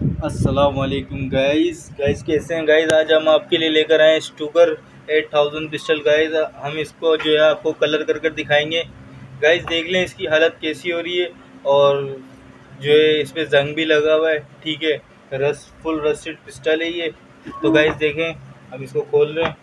अस्सलाम वालेकुम guys guys कैसे हैं? गाइस आज हम आपके लिए लेकर आए हैं स्टूकर 8000 पिस्टल गाइस हम इसको जो है आपको कलर कर कर दिखाएँगे। गाइस देख लें इसकी हालत कैसी हो रही है और जो है इस पर जंग भी लगा हुआ है। ठीक है? रस फुल रस्टेड पिस्टल है ये। तो गाइस देखें हम इसको खोल रहे हैं।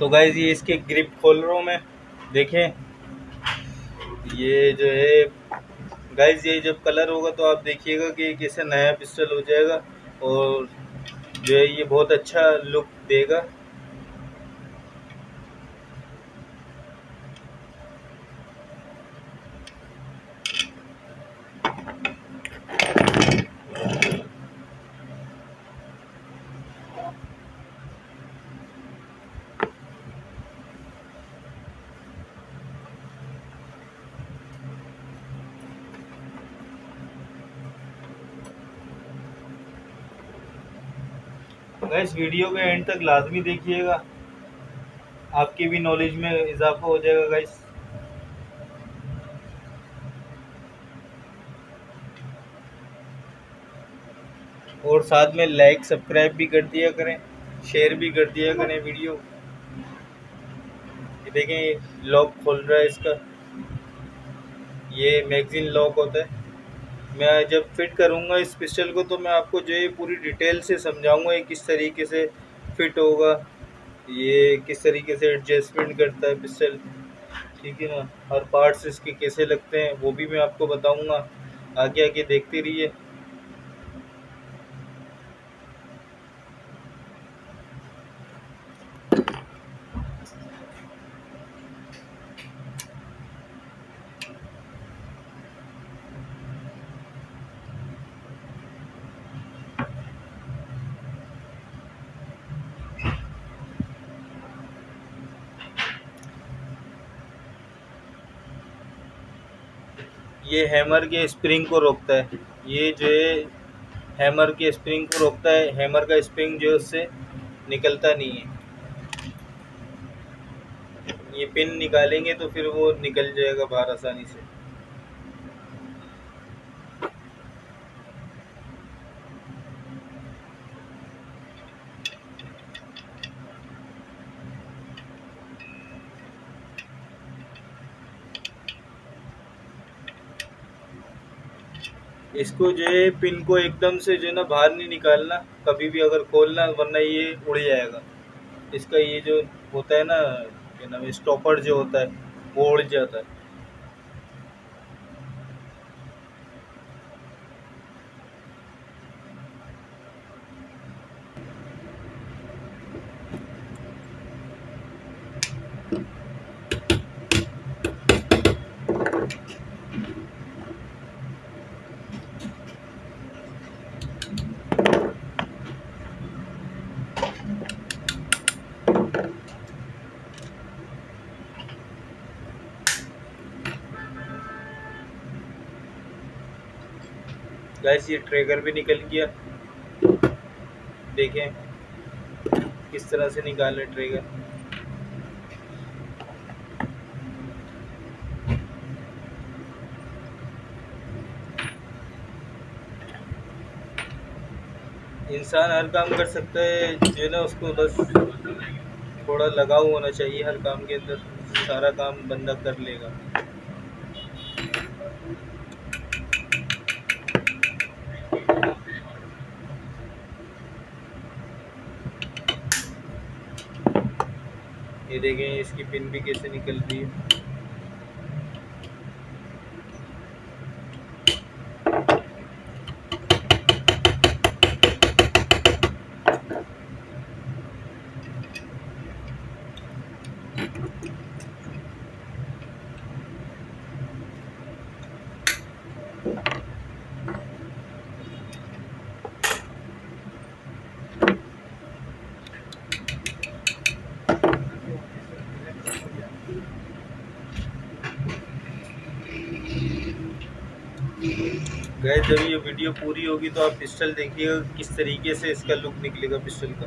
तो गाइज़ ये इसके ग्रिप खोल रहा हूँ मैं। देखें। ये जो है गाइज़ ये जब कलर होगा तो आप देखिएगा कि कैसे नया पिस्टल हो जाएगा और जो है ये बहुत अच्छा लुक देगा। इस वीडियो के एंड तक लाजमी देखिएगा। आपकी भी नॉलेज में इजाफा हो जाएगा गाइस और साथ में लाइक सब्सक्राइब भी कर दिया करें शेयर भी कर दिया करें वीडियो ये देखें लॉक खोल रहा है इसका। ये मैगजीन लॉक होता है। मैं जब फिट करूँगा इस पिस्टल को तो मैं आपको जो है पूरी डिटेल से समझाऊँगा ये किस तरीके से फिट होगा, ये किस तरीके से एडजस्टमेंट करता है पिस्टल ठीक है ना? हर पार्ट्स इसके कैसे लगते हैं, वो भी मैं आपको बताऊँगा। आगे आगे देखते रहिए। ये हैमर के स्प्रिंग को रोकता है। ये जो है हैमर के स्प्रिंग को रोकता है हैमर का स्प्रिंग जो है उससे निकलता नहीं है। ये पिन निकालेंगे तो फिर वो निकल जाएगा बाहर आसानी से। इसको जो है पिन को एकदम से जो है ना बाहर नहीं निकालना, कभी भी अगर खोलना, वरना ये उड़ जाएगा। इसका ये जो होता है ना, क्या नाम स्टॉपर जो होता है, वो उड़ जाता है। गैस ये ट्रेगर भी निकल गया। देखें, किस तरह से निकाल रहे ट्रेगर इंसान हर काम कर सकता है, जो है ना, उसको बस थोड़ा लगाव होना चाहिए हर काम के अंदर, सारा काम बंदा कर लेगा। ये देखें इसकी पिन भी कैसे निकल रही है? वीडियो पूरी होगी तो आप पिस्टल देखिएगा किस तरीके से इसका लुक निकलेगा पिस्टल का।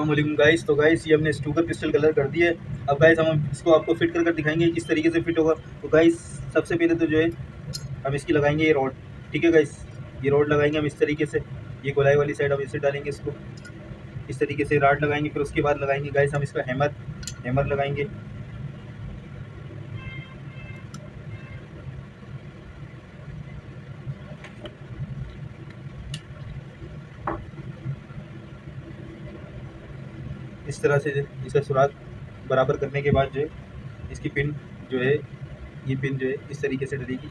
वालेकुम गाइस तो गाइस ये हमने स्टूकर पिस्टल कलर कर दिए अब गाइस हम इसको आपको फिट कर कर दिखाएँगे किस तरीके से फिट होगा। तो गाइस सबसे पहले तो जो है, हम इसकी लगाएँगे ये रॉड ठीक है गाइस ये रॉड लगाएँगे हम इस तरीके से। ये गोलाई वाली साइड हम इसे डालेंगे इसको। इस तरीके से राड लगाएँगे, फिर उसके बाद लगाएँगे। गाइस हम इसका हैमर हैमर लगाएँगे। इस तरह से इसका सुराग बराबर करने के बाद जो है, इसकी पिन जो है, ये पिन जो है, इस तरीके से डलेगी।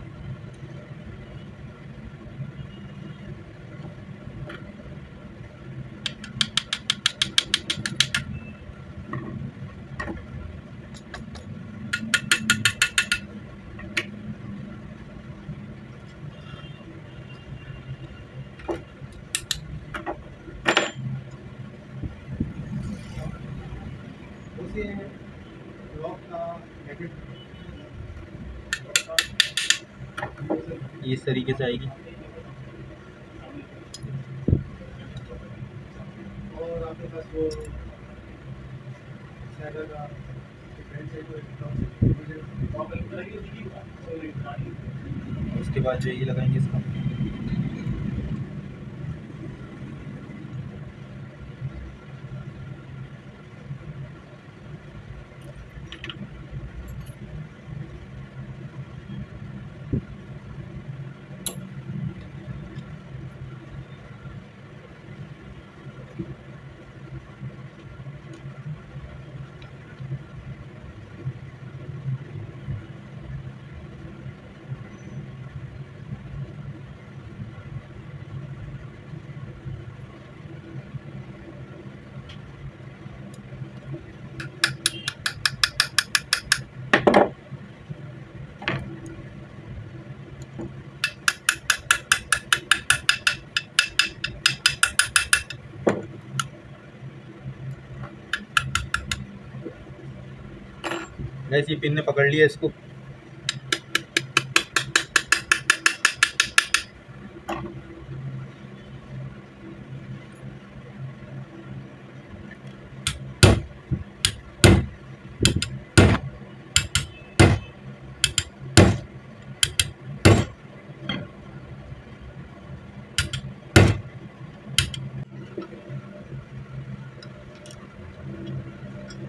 तरीके से आएगी और आपके पास वो उसके बाद जो ये लगाएँगे इसका ये पिन ने पकड़ लिया इसको।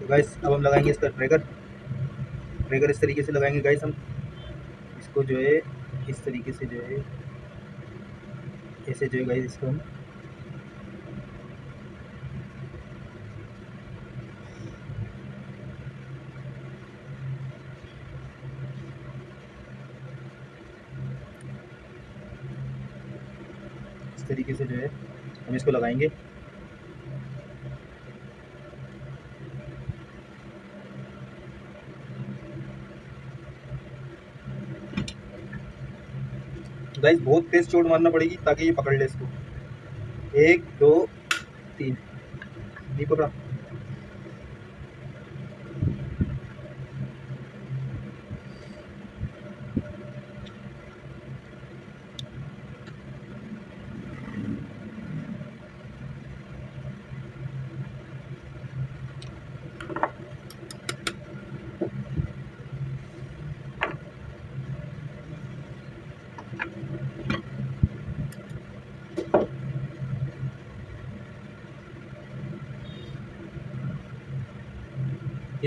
गाइस अब हम लगाएँगे इसका ट्रैगर ट्रैगर इस तरीके से लगाएँगे गाइस हम। इसको जो है, इस तरीके से जो है, ऐसे जो है गाइस इसको हम। इस तरीके से जो है, हम इसको लगाएँगे। गाइस बहुत तेज चोट मारना पड़ेगी ताकि ये पकड़ ले इसको। एक, दो, तीन। नहीं पकड़ा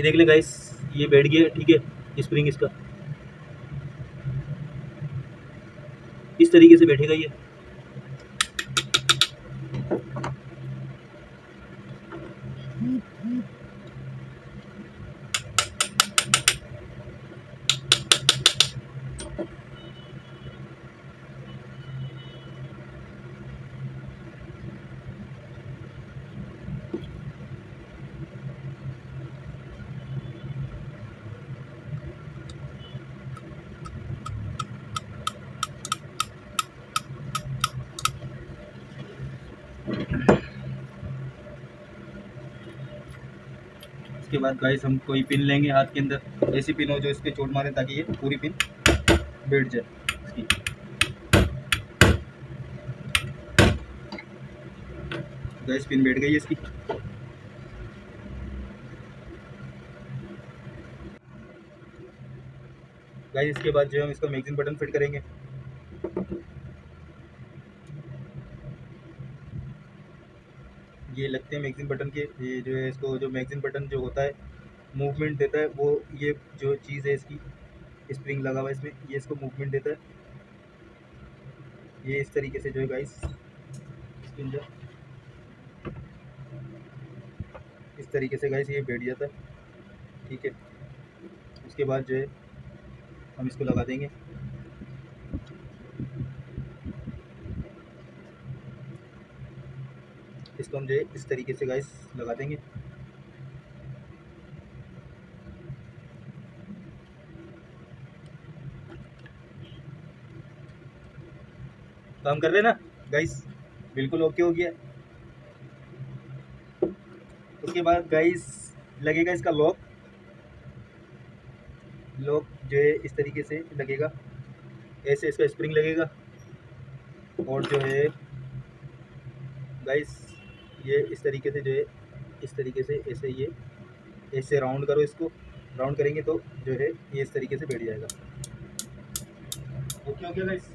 देख ले गाइस ये बैठ गया, ठीक है स्प्रिंग इसका। इस तरीके से बैठेगा ये। उसके बाद गाइस हम कोई पिन लेंगे हाथ के अंदर। ऐसी पिन हो जो इस पर चोट मारे ताकि ये पूरी पिन बैठ जाए इसकी। गैस पिन बैठ गई है इसकी। गाइस इसके बाद जो हम इसका मैगजीन बटन फिट करेंगे। ये लगते हैं मैगजीन बटन के, ये जो है इसको जो मैगजीन बटन जो होता है मूवमेंट देता है, वो ये जो चीज़ है इसकी स्प्रिंग लगा हुआ है इसमें, ये इसको मूवमेंट देता है। ये इस तरीके से जो है गाइस स्पिंजर इस तरीके से गाइस ये बैठ जाता है, ठीक है। उसके बाद जो है, हम इसको लगा देंगे। इसको हम जो है इस तरीके से गाइस लगा देंगे। काम कर रहे ना गाइस बिल्कुल ओके हो गया। उसके बाद गाइस लगेगा इसका लॉक लॉक जो है इस तरीके से लगेगा। ऐसे इसका स्प्रिंग लगेगा। और जो है गाइस ये इस तरीके से जो है, इस तरीके से ऐसे ये, ऐसे राउंड करो इसको। राउंड करेंगे तो जो है, ये इस तरीके से बैठ जाएगा। ओके ओके गाइस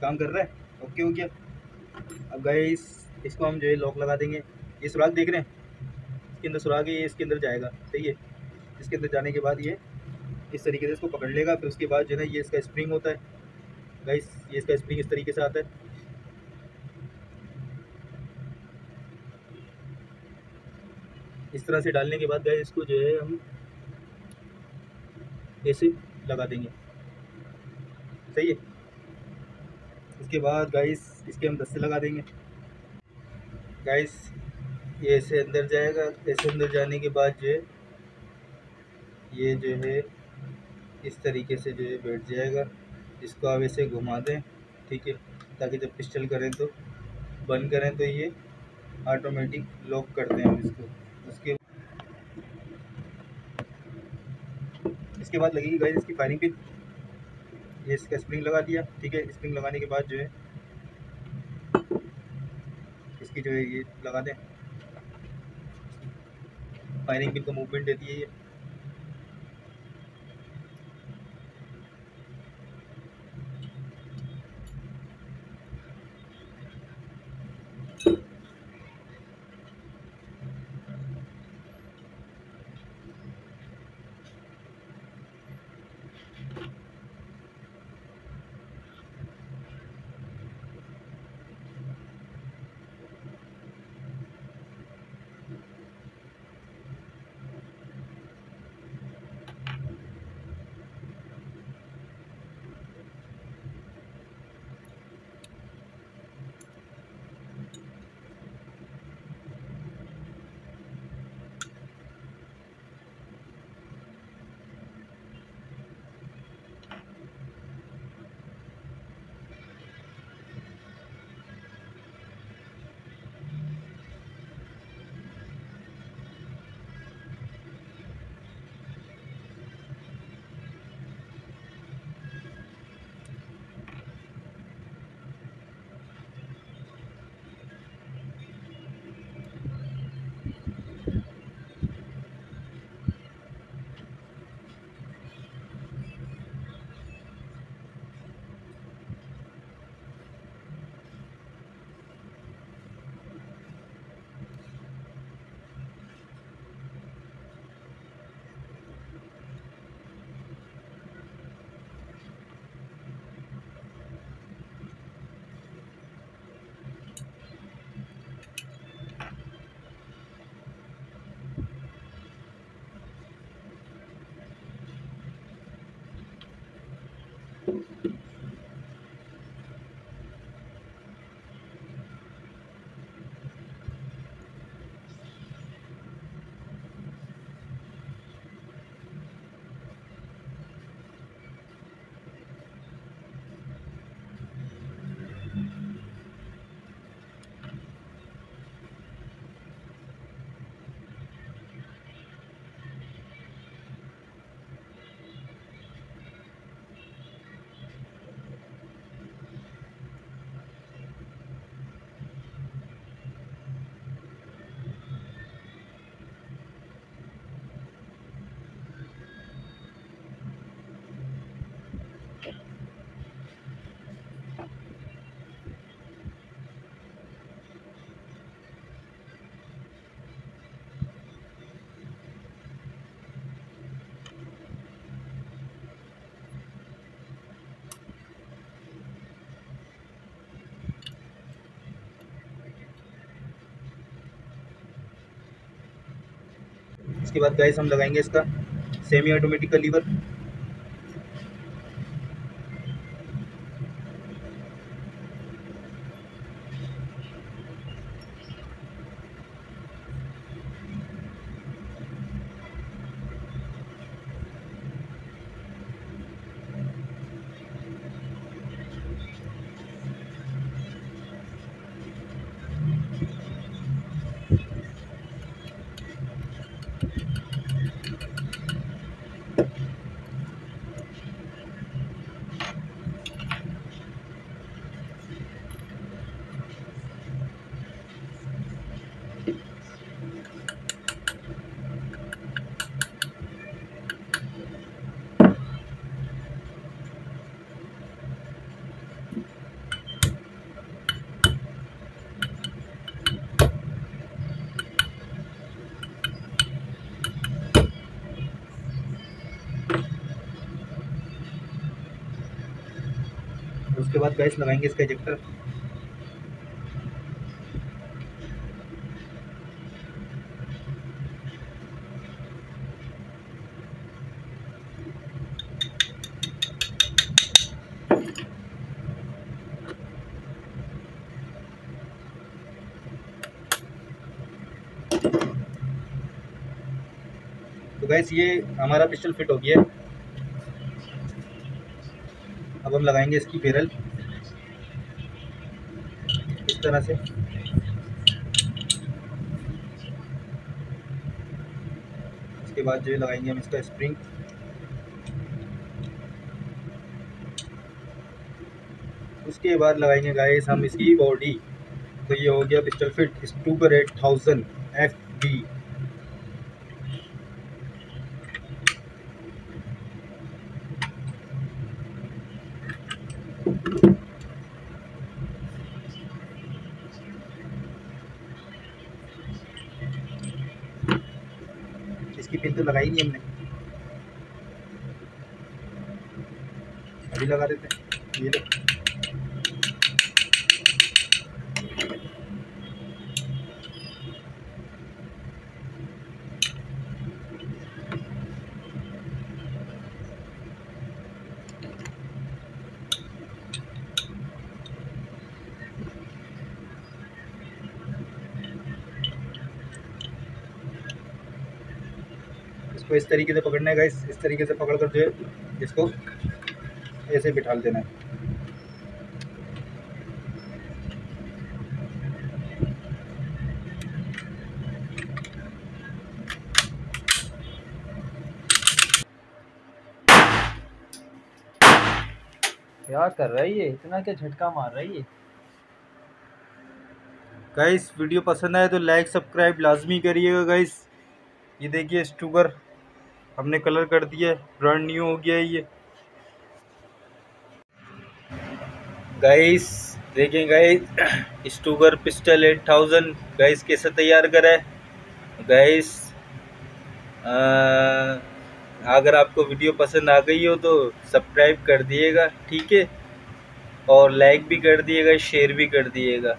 काम कर रहा है? ओके गया अब गाइस इसको हम जो है लॉक लगा देंगे। ये सुराग देख रहे हैं? इसके अंदर सुराग है, ये इसके अंदर जाएगा। सही है? इसके अंदर जाने के बाद ये इस तरीके से इसको पकड़ लेगा, फिर उसके बाद जो है ये इसका स्प्रिंग होता है। गाइस ये इसका स्प्रिंग इस तरीके से आता है। इस तरह से डालने के बाद गाइस इसको जो है हम ऐसे लगा देंगे। सही है? उसके बाद गाइस इसके हम दस्ते लगा देंगे। गाइस ये ऐसे अंदर जाएगा, ऐसे अंदर जाने के बाद जो है, ये जो है इस तरीके से जो है बैठ जाएगा। इसको आप ऐसे घुमा दें, ठीक है? ताकि जब पिस्टल करें तो बंद करें तो ये ऑटोमेटिक लॉक कर दें हम इसको। उसके इसके बाद लगेगी गाइस इसकी फायरिंग पिन ये इसका स्प्रिंग लगा दिया, ठीक है? स्प्रिंग लगाने के बाद जो है, इसकी जो है ये लगा दें। फायरिंग पिन का मूवमेंट देती है ये। इसके बाद गैस हम लगाएँगे इसका सेमी ऑटोमेटिक का लीवर बाद गैस लगाएँगे इसका इजेक्टर तो गैस ये हमारा पिस्टल फिट हो गया। अब हम लगाएँगे इसकी पेरल तरह से। इसके बाद जो लगाएँगे हम इसका स्प्रिंग उसके बाद लगाएँगे गाइस हम इसकी बॉडी तो ये हो गया पिस्टल फिट टू पर एट थाउज़ेंड इसकी पिन तो लगाई नहीं हमने। अभी लगा देते हैं। ये लो। इसको इस तरीके से पकड़ना है गाइस इस तरीके से पकड़ कर जो है इसको ऐसे बिठा देना है। क्या कर रही है इतना क्या झटका मार रही है गाइस वीडियो पसंद आए तो लाइक सब्सक्राइब लाजमी करिएगा गाइस ये देखिए स्टूगर हमने कलर कर दिया है ब्रांड न्यू हो गया है ये। गाइस देखें guys Stoeger pistol eight thousand guys कैसे तैयार करा? है गाइस अगर आपको वीडियो पसंद आ गई हो तो सब्सक्राइब कर दिएगा, ठीक है? और लाइक भी कर दिएगा शेयर भी कर दिएगा।